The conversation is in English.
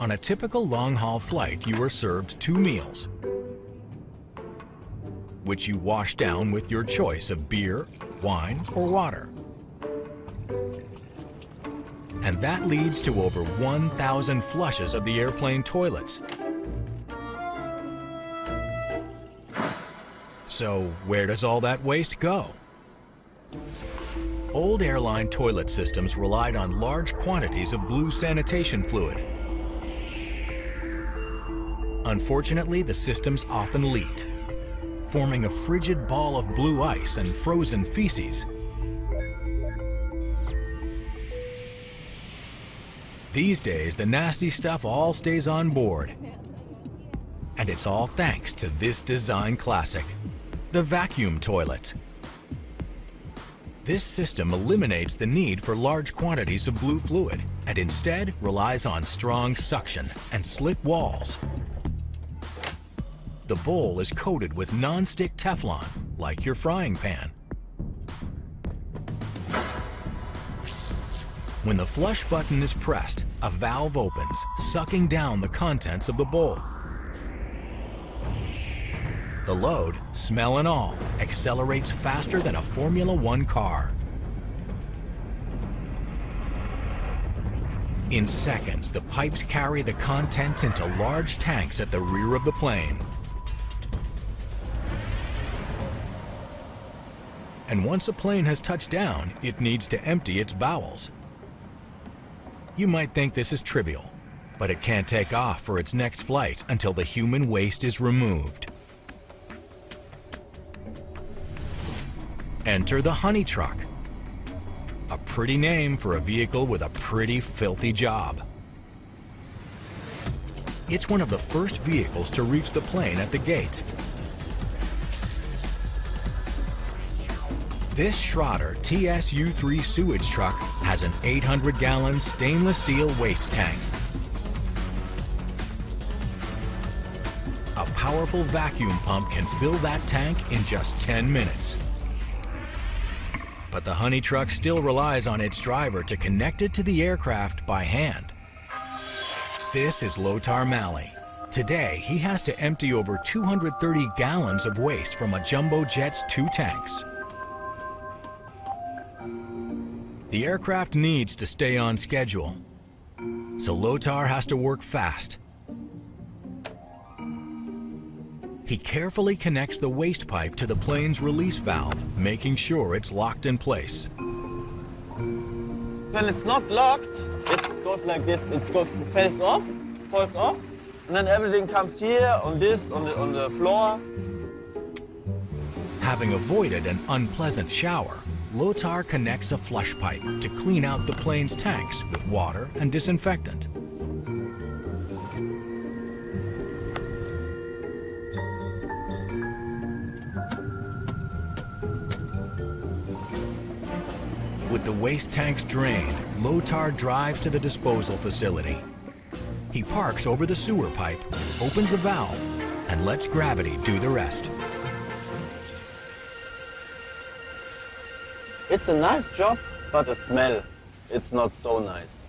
On a typical long-haul flight, you are served two meals, which you wash down with your choice of beer, wine, or water. And that leads to over 1,000 flushes of the airplane toilets. So where does all that waste go? Old airline toilet systems relied on large quantities of blue sanitation fluid. Unfortunately, the systems often leaked, forming a frigid ball of blue ice and frozen feces. These days, the nasty stuff all stays on board. And it's all thanks to this design classic, the vacuum toilet. This system eliminates the need for large quantities of blue fluid and instead relies on strong suction and slick walls. The bowl is coated with non-stick Teflon, like your frying pan. When the flush button is pressed, a valve opens, sucking down the contents of the bowl. The load, smell and all, accelerates faster than a Formula One car. In seconds, the pipes carry the contents into large tanks at the rear of the plane. And once a plane has touched down, it needs to empty its bowels. You might think this is trivial, but it can't take off for its next flight until the human waste is removed. Enter the Honey Truck. A pretty name for a vehicle with a pretty filthy job. It's one of the first vehicles to reach the plane at the gate This Schroeder TSU-3 sewage truck has an 800-gallon stainless steel waste tank. A powerful vacuum pump can fill that tank in just 10 minutes. But the Honey truck still relies on its driver to connect it to the aircraft by hand. This is Lothar Mali. Today, he has to empty over 230 gallons of waste from a jumbo jet's two tanks. The aircraft needs to stay on schedule, so Lothar has to work fast. He carefully connects the waste pipe to the plane's release valve, making sure it's locked in place. When it's not locked, it goes like this. It goes, falls off, falls off, and then everything comes here on this, on the, on the floor. Having avoided an unpleasant shower, Lothar connects a flush pipe to clean out the plane's tanks with water and disinfectant. With the waste tanks drained, Lothar drives to the disposal facility. He parks over the sewer pipe, opens a valve, and lets gravity do the rest. It's a nice job, but the smell, it's not so nice.